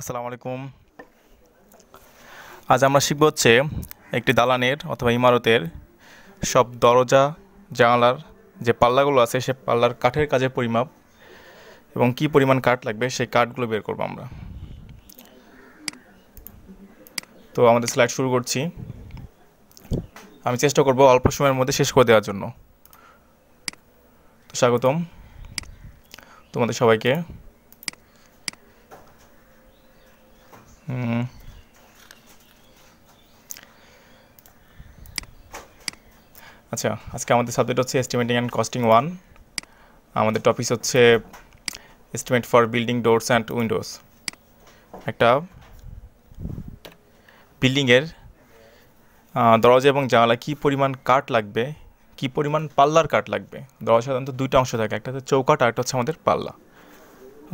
আসসালামু আলাইকুম। আজ আমরা শিখব হচ্ছে একটি দালানের অথবা ইমারতের সব দরজা, জানালার যে পাল্লাগুলো আছে, সে পাল্লার কাঠের কাজের পরিমাপ এবং কি পরিমাণ কাঠ লাগবে, সেই কাঠগুলো বের করব আমরা। তো আমাদের স্লাইড শুরু করছি। আমি চেষ্টা করব অল্প সময়ের মধ্যে শেষ করে দেওয়ার জন্য। তো স্বাগতম তোমাদের সবাইকে। হুম আচ্ছা আজকে আমাদের সাবজেক্ট হচ্ছে এস্টিমেটিং অ্যান্ড কস্টিং ওয়ান আমাদের টপিক হচ্ছে estimate for building doors and windows একটা বিল্ডিংয়ের দরজা এবং জানালা কী পরিমাণ কাঠ লাগবে, কী পরিমাণ পাল্লার কাঠ লাগবে? দরজা সাধারণত দুইটা অংশ থাকে, একটা হচ্ছে চৌকাঠ আর একটা হচ্ছে আমাদের পাল্লা।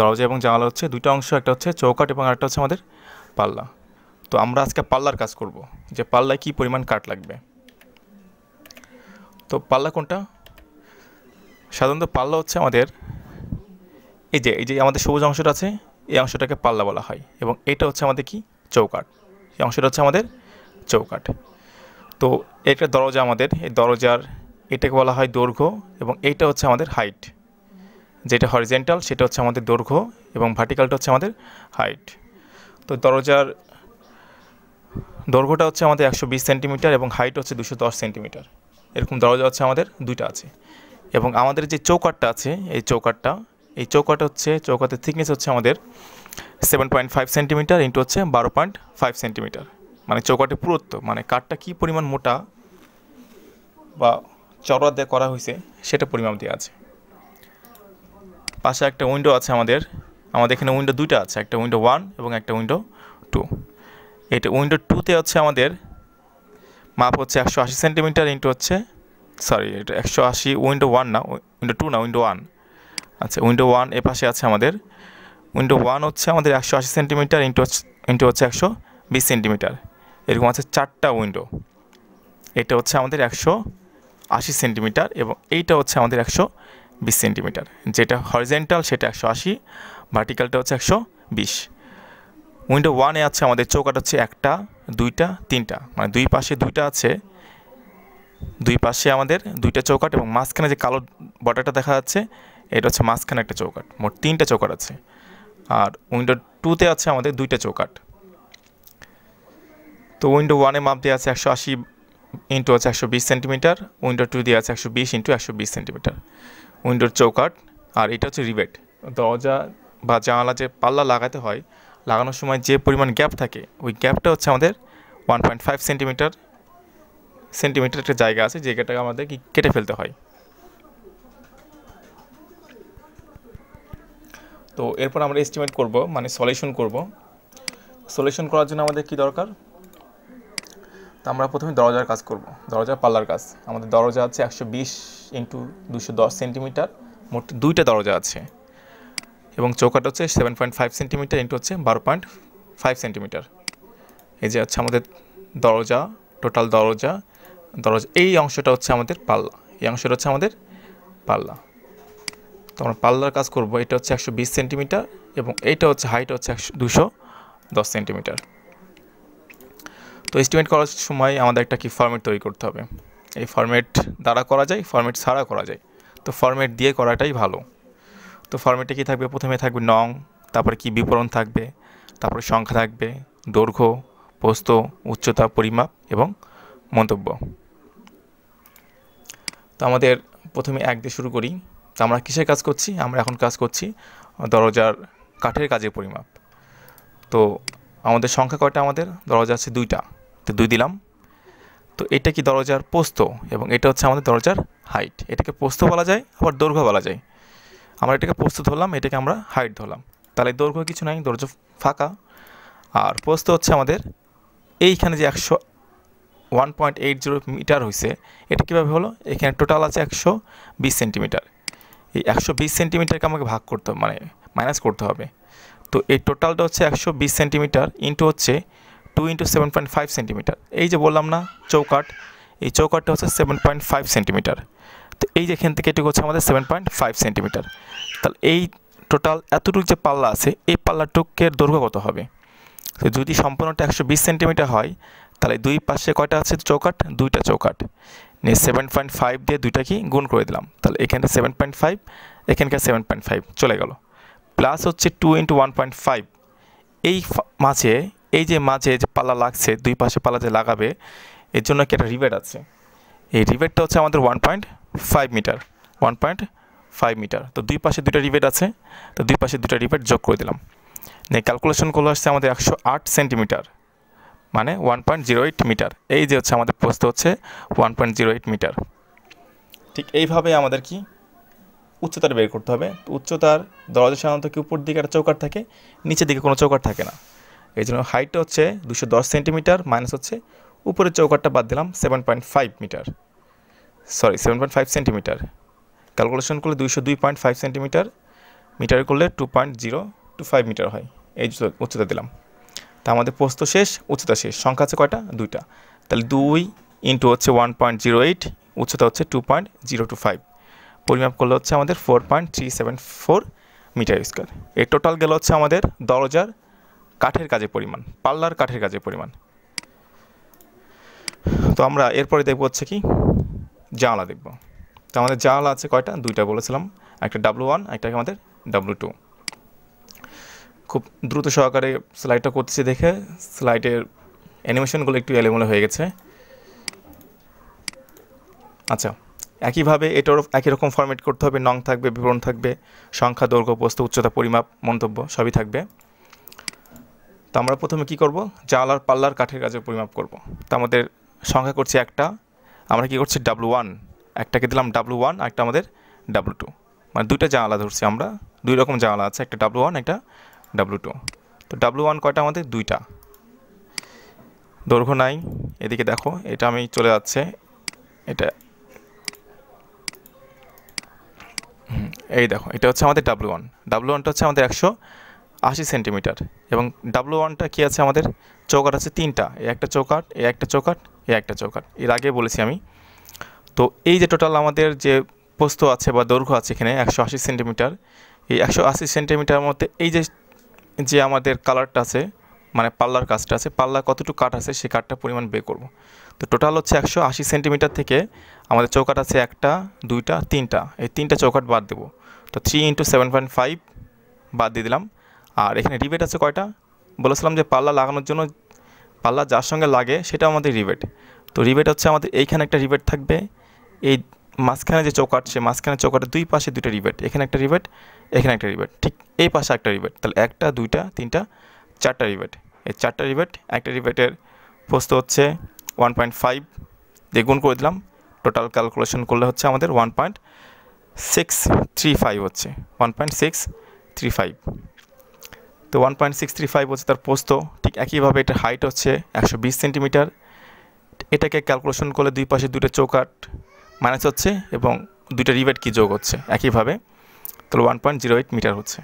দরজা এবং জানালা হচ্ছে দুইটা অংশ, একটা হচ্ছে চৌকাঠ এবং আরেকটা হচ্ছে আমাদের পাল্লা। তো আমরা আজকে পাল্লার কাজ করব, যে পাল্লায় কী পরিমাণ কাঠ লাগবে। তো পাল্লা কোনটা? সাধারণত পাল্লা হচ্ছে আমাদের, এই যে এই যে আমাদের সবুজ অংশটা আছে, এই অংশটাকে পাল্লা বলা হয় এবং এটা হচ্ছে আমাদের কি? চৌকাঠ। এই অংশটা হচ্ছে আমাদের চৌকাঠ। তো এটা দরজা আমাদের, এই দরজার এটাকে বলা হয় দৈর্ঘ্য এবং এইটা হচ্ছে আমাদের হাইট। যেটা হরিজেন্টাল সেটা হচ্ছে আমাদের দৈর্ঘ্য এবং ভার্টিক্যালটা হচ্ছে আমাদের হাইট তো দরজার দৈর্ঘ্যটা হচ্ছে আমাদের একশো বিশ সেন্টিমিটার এবং হাইট হচ্ছে দুশো দশ সেন্টিমিটার। এরকম দরজা হচ্ছে আমাদের দুইটা আছে। এবং আমাদের যে চৌকাটটা আছে, এই চৌকাটটা, এই চৌকাট হচ্ছে, চৌকাটের থিকনেস হচ্ছে আমাদের seven point five centimetre into হচ্ছে বারো পয়েন্ট ফাইভ সেন্টিমিটার। মানে চৌকাটের পুরুত্ব মানে কাঠটা কী পরিমাণ মোটা বা চড়া দিয়ে করা হয়েছে, সেটা পরিমাপ দেওয়া আছে। পাশে একটা উইন্ডো আছে আমাদের আমাদের এখানে উইন্ডো দুইটা আছে, একটা উইন্ডো ওয়ান এবং একটা উইন্ডো টু এটা উইন্ডো টুতে হচ্ছে আমাদের মাপ হচ্ছে একশো আশি সেন্টিমিটার ইন্টু হচ্ছে সরি এটা একশো আশি উইন্ডো ওয়ান না উইন্ডো টু না উইন্ডো ওয়ান আচ্ছা উইন্ডো ওয়ান এ পাশে আছে আমাদের উইন্ডো ওয়ান হচ্ছে আমাদের একশো আশি সেন্টিমিটার ইন্টু হচ্ছে ইন্টু হচ্ছে একশো বিশ সেন্টিমিটার এরকম আছে চারটা উইন্ডো এটা হচ্ছে আমাদের একশো আশি সেন্টিমিটার এবং এইটা হচ্ছে আমাদের একশো বিশ সেন্টিমিটার যেটা হরিজেন্টাল সেটা একশো আশি ভার্টিক্যালটা হচ্ছে একশো বিশ। উইন্ডো ওয়ানে আছে আমাদের চৌকাট হচ্ছে একটা, দুইটা, তিনটা। মানে দুই পাশে দুইটা আছে। দুই পাশে আমাদের দুইটা চৌকাট এবং মাঝখানে যে কালো বর্ডারটা দেখা যাচ্ছে, এটা হচ্ছে মাঝখানে একটা চৌকাট মোট তিনটা চৌকাট আছে। আর উইন্ডো টুতে আছে আমাদের দুইটা চৌকাট তো উইন্ডো ওয়ানে মাপ দিয়ে আছে একশো আশি ইন্টু আছে একশো বিশ সেন্টিমিটার উইন্ডো টু দিয়ে আছে একশো বিশ ইন্টু একশো বিশ সেন্টিমিটার উইন্ডোর চৌকাট আর এটা হচ্ছে রিবেট দরজা বা জানালা যে পাল্লা লাগাতে হয়, লাগানোর সময় যে পরিমাণ গ্যাপ থাকে, ওই গ্যাপটা হচ্ছে আমাদের one point five centimetre centimetre একটা জায়গা আছে জায়গাটাকে আমাদের কেটে ফেলতে হয়। তো এরপর আমরা এস্টিমেট করব মানে সলিউশন করব। সলিউশন করার জন্য আমাদের কি দরকার? তো আমরা প্রথমে দরজার কাজ করব দরজার পাল্লার কাজ। আমাদের দরজা আছে একশো বিশ ইন্টু দুশো দশ সেন্টিমিটার, মোট দুইটা দরজা আছে। এবং চৌকাট হচ্ছে seven point five centimetre into হচ্ছে বারো পয়েন্ট ফাইভ সেন্টিমিটার এই যে হচ্ছে আমাদের দরজা টোটাল দরজা দরজা, এই অংশটা হচ্ছে আমাদের পাল্লা, এই অংশটা হচ্ছে আমাদের পাল্লা। তো আমরা পাল্লার কাজ করব, এটা হচ্ছে একশো বিশ সেন্টিমিটার এবং এইটা হচ্ছে হাইট হচ্ছে একশো দুশো দশ সেন্টিমিটার তো এস্টিমেট করার সময় আমাদের একটা কি ফর্মেট তৈরি করতে হবে। এই ফর্মেট দ্বারা করা যায় ফর্মেট ছাড়া করা যায়। তো ফর্মেট দিয়ে করাটাই ভালো। তো ফর্মেটে কী থাকবে? প্রথমে থাকবে নং, তারপরে কি বিবরণ থাকবে? তারপরে সংখ্যা থাকবে, দৈর্ঘ্য পোস্ত উচ্চতা, পরিমাপ এবং মন্তব্য। তো আমাদের প্রথমে এক দিয়ে শুরু করি। তো আমরা কিসের কাজ করছি? আমরা এখন কাজ করছি দরজার কাঠের কাজের পরিমাপ। তো আমাদের সংখ্যা কয়টা আমাদের? দরজা আছে দুইটা। তো দুই দিলাম। তো এটা কি দরজার পোস্ত এবং এটা হচ্ছে আমাদের দরজার হাইট এটাকে পোস্ত বলা যায়, আবার দৈর্ঘ্য বলা যায়। আমরা এটাকে পোস্ত ধরলাম এটাকে আমরা হাইট ধরলাম। তাহলে দৈর্ঘ্য কিছু নাই দৈর্ঘ্য ফাঁকা। আর পোস্ত হচ্ছে আমাদের এইখানে যে একশো one point eight zero metre হয়েছে এটা কীভাবে হলো? এখানে টোটাল আছে একশো বিশ সেন্টিমিটার এই একশো বিশ সেন্টিমিটারকে আমাকে ভাগ করতে মানে মাইনাস করতে হবে। তো এই টোটালটা হচ্ছে একশো বিশ সেন্টিমিটার ইন্টু হচ্ছে two into seven point five centimetre এই যে বললাম না চৌকাট এই চৌকাটটা হচ্ছে সেভেন পয়েন্ট ফাইভ সেন্টিমিটার তো এই যে এখান থেকে এটুকু হচ্ছে আমাদের সেভেন পয়েন্ট ফাইভ সেন্টিমিটার তাহলে এই টোটাল এতটুকু যে পাল্লা আছে, এই পাল্লাটুকের দৈর্ঘ্য কত হবে? তো যদি সম্পূর্ণটা একশো বিশ সেন্টিমিটার হয়, তাহলে দুই পাশে কয়টা আছে? চৌকাট দুইটা চৌকাট নিয়ে সেভেন পয়েন্ট ফাইভ দিয়ে দুইটা কি গুণ করে দিলাম। তাহলে এখানটা সেভেন পয়েন্ট ফাইভ এখানকার সেভেন পয়েন্ট ফাইভ চলে গেল। প্লাস হচ্ছে two into one point five এই মাঝে, এই যে মাঝে যে পাল্লা লাগছে, দুই পাশে পাল্লা যে লাগাবে, এর জন্য কি একটা রিবেট আছে। এই রিবেটটা হচ্ছে আমাদের one point five metre one point five metre তো দুই পাশে দুইটা রিবেট আছে, তো দুই পাশে দুটা রিবেট যোগ করে দিলাম। নিয়ে ক্যালকুলেশন করলে আসছে আমাদের একশো আট সেন্টিমিটার মানে one point zero eight metre এই যে হচ্ছে আমাদের প্রস্ত হচ্ছে one point zero eight metre ঠিক এইভাবে আমাদের কি? উচ্চতাটা বের করতে হবে। উচ্চতার দরজা সাধারণত কি উপর দিকে একটা চৌকাট থাকে? নিচের দিকে কোনো চৌকাট থাকে না। এই জন্য হাইটটা হচ্ছে দুশো দশ সেন্টিমিটার মাইনাস হচ্ছে উপরের চৌকাটটা বাদ দিলাম seven point five metre sorry seven point five centimetre calculation করলে দুইশো দুই পয়েন্ট ফাইভ সেন্টিমিটার মিটার করলে two point zero two five metre হয়। এই উচ্চতা দিলাম। তা আমাদের পোস্ত শেষ, উচ্চতা শেষ। সংখ্যা আছে কয়টা? দুইটা। তাহলে দুই ইন্টু হচ্ছে ওয়ান পয়েন্ট জিরো এইট উচ্চতা হচ্ছে two point zero two five পরিমাপ করলে হচ্ছে আমাদের four point three seven four metre square এই টোটাল গেল হচ্ছে আমাদের দরজার কাঠের কাজের পরিমাণ, পাল্লার কাঠের কাজের পরিমাণ। তো আমরা এরপরে দেখব হচ্ছে কি? জানলা দেখব। তো আমাদের জানলা আছে কয়টা? দুইটা বলেছিলাম। একটা ডাব্লু ওয়ান একটা আমাদের ডাব্লু টু খুব দ্রুত সহকারে স্লাইডটা করতেছি দেখে। স্লাইডের অ্যানিমেশনগুলো একটু এলোমেলো হয়ে গেছে। আচ্ছা একইভাবে এটারও একই রকম ফরম্যাট করতে হবে। নং থাকবে, বিবরণ থাকবে, সংখ্যা, দৈর্ঘ্য, বস্তু, উচ্চতা, পরিমাপ, মন্তব্য সবই থাকবে। তো আমরা প্রথমে কি করব? জালার পাল্লার কাঠের কাজে পরিমাপ করব। তো আমাদের সংখ্যা করছি একটা আমরা কি করছি? ডাব্লু ওয়ান একটাকে দিলাম ডাব্লু ওয়ান একটা আমাদের ডাব্লু টু মানে দুইটা জানালা ধরছি আমরা। দুই রকম জানালা আছে, একটা ডাব্লু ওয়ান একটা ডাব্লু টু তো ডাব্লু ওয়ান কয়টা? আমাদের দুইটা। দৈর্ঘ্য নাই। এদিকে দেখো, এটা আমি চলে যাচ্ছে। এটা এই দেখো, এটা হচ্ছে আমাদের ডাব্লু ওয়ান ডাব্লু ওয়ানটা হচ্ছে আমাদের একশো আশি সেন্টিমিটার। এবং ডাব্লু ওয়ানটা কী আছে আমাদের? চৌকাট আছে তিনটা। এ একটা চৌকাট এ একটা চৌকাট এ একটা চৌকাট এর আগে বলেছি আমি। তো এই যে টোটাল আমাদের যে পোস্ত আছে বা দৈর্ঘ্য আছে এখানে একশো আশি সেন্টিমিটার, এই একশো আশি সেন্টিমিটার মধ্যে এই যে যে আমাদের কালারটা আছে মানে পাল্লার কাজটা আছে, পাল্লা কতটুকু কাঠ আছে সেই কাঠটা পরিমাণ বের করব। তো টোটাল হচ্ছে একশো আশি সেন্টিমিটার থেকে আমাদের চৌকাট আছে একটা, দুইটা, তিনটা। এই তিনটা চৌকাট বাদ দেবো। তো three into seven point five বাদ দিয়ে দিলাম। আর এখানে রিবেট আছে কয়টা? বলেছিলাম যে পাল্লা লাগানোর জন্য পাল্লা যার সঙ্গে লাগে সেটা আমাদের রিবেট। তো রিবেট হচ্ছে আমাদের এইখানে একটা রিবেট থাকবে। এই মাঝখানে যে চৌকাট সে মাঝখানে চৌকাটের দুই পাশে দুইটা রিবেট। এখানে একটা রিবেট, এখানে একটা রিবেট। ঠিক এই পাশে একটা রিবেট। তাহলে একটা, দুইটা, তিনটা, চারটা রিবেট। এই চারটা রিবেট, একটা রিবেটের পোস্ত হচ্ছে ওয়ান পয়েন্ট ফাইভ দিয়ে গুণ করে দিলাম। টোটাল ক্যালকুলেশন করলে হচ্ছে আমাদের one point six three five হচ্ছে। One point six three five তো one point six three five হচ্ছে তার পোস্ত, ঠিক একইভাবে এটার হাইট হচ্ছে একশো বিশ সেন্টিমিটার। এটাকে ক্যালকুলেশন করলে দুই পাশে দুটো চৌকাট মাইনাস হচ্ছে এবং দুইটা রিভেট কি যোগ হচ্ছে, একইভাবে। তাহলে one point zero eight metre হচ্ছে।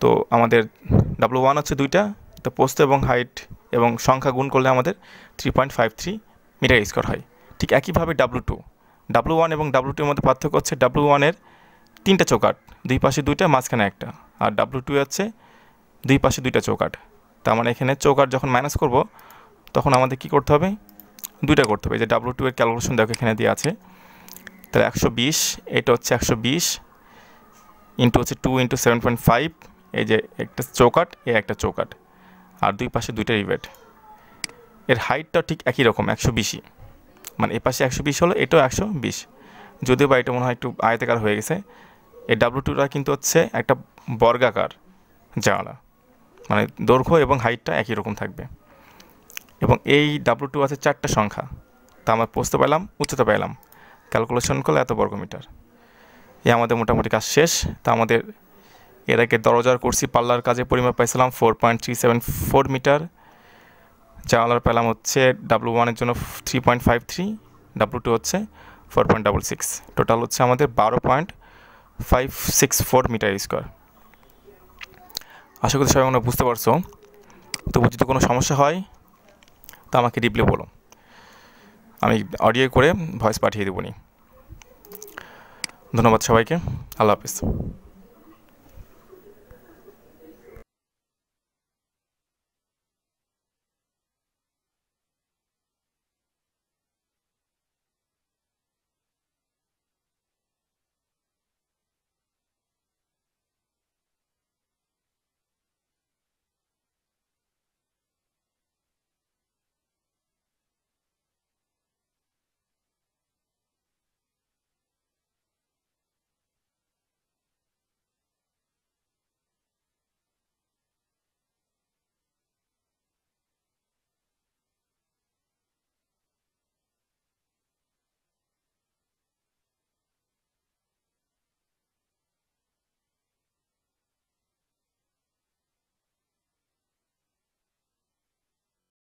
তো আমাদের ডাব্লু ওয়ান হচ্ছে দুইটা, তো পোস্ত এবং হাইট এবং সংখ্যা গুণ করলে আমাদের three point five three metre square হয়। ঠিক একইভাবে ডাব্লু টু ডাব্লু ওয়ান এবং ডাব্লু টুর মধ্যে পার্থক্য হচ্ছে ডাব্লু ওয়ানের তিনটা চৌকাট দুই পাশে দুইটা, মাঝখানে একটা। আর ডাব্লু টু হচ্ছে দুই পাশে দুইটা চৌকাট তার মানে এখানে চৌকাট যখন মাইনাস করব, তখন আমাদের কি করতে হবে? দুইটা করতে হবে। যে ডাব্লু টু এর ক্যালকুলেশন দেখো এখানে দিয়ে আছে। তাহলে একশো বিশ, এটা হচ্ছে একশো বিশ ইন্টু হচ্ছে two into seven point five এই যে একটা চৌকাট এ একটা চৌকাট আর দুই পাশে দুইটা রিভেট এর হাইটটা ঠিক একই রকম, একশো বিশই মানে এ পাশে একশো বিশ হলো, এটাও একশো বিশ। যদিও বা এটা মনে হয় একটু আয়তাকার হয়ে গেছে। এই ডাব্লু টুটা কিন্তু হচ্ছে একটা বর্গাকার জানালা। মানে দৈর্ঘ্য এবং হাইটটা একই রকম থাকবে। এবং এই ডাব্লু টু আছে চারটা সংখ্যা। তা আমরা পোস্ত পেলাম, উচ্চতা পেলাম। ক্যালকুলেশন করলে এত বর্গমিটার। এই আমাদের মোটামুটি কাজ শেষ। তা আমাদের এর আগে দরজার করছি পাল্লার কাজে পরিমাপ পাইছিলাম four point three seven four metre. জানালার পেলাম হচ্ছে ডাব্লু ওয়ানের জন্য three point five three W two হচ্ছে four point double six total হচ্ছে আমাদের বারো point five six four metre square আশা করি সবাই আমরা বুঝতে পারছ। তবু যদি কোনো সমস্যা হয়, তা আমাকে রিপ্লে বলো। আমি অডিও করে ভয়েস পাঠিয়ে দেবনি ধন্যবাদ সবাইকে। আল্লাহ হাফিজ।